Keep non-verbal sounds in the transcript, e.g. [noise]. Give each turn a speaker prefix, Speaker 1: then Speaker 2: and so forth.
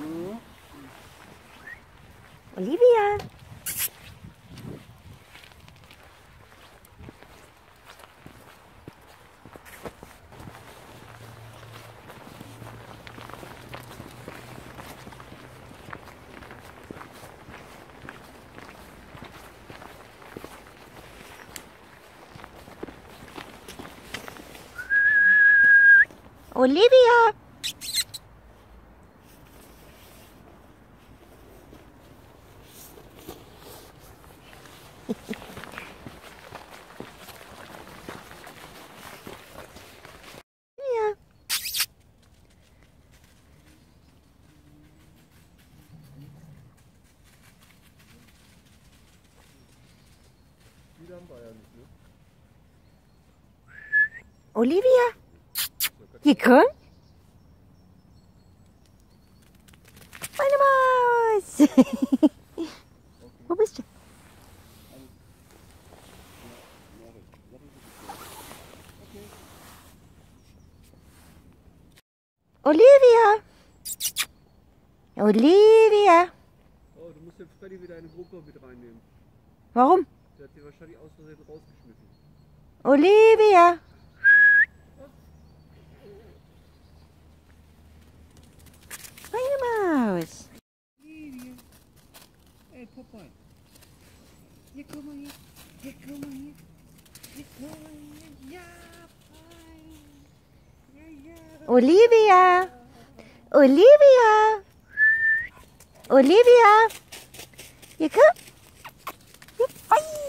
Speaker 1: 嗯，Olivia。Olivia. Olivia. Komm. Meine Maus. [laughs] Wo bist du? Olivia. Olivia.
Speaker 2: Oh, du musst den Freddy wieder in die Gruppe mit reinnehmen.
Speaker 1: Warum?
Speaker 2: Der hat sie wahrscheinlich aus Versehen rausgeschmissen.
Speaker 1: Olivia.
Speaker 2: one. You come on here. You come on here. You come on here. Yeah, fine. Yeah, yeah.
Speaker 1: Olivia. Olivia. Olivia. You come. You fine.